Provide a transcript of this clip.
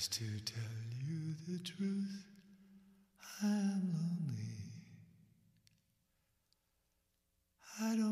Cause to tell you the truth, I am lonely. I don't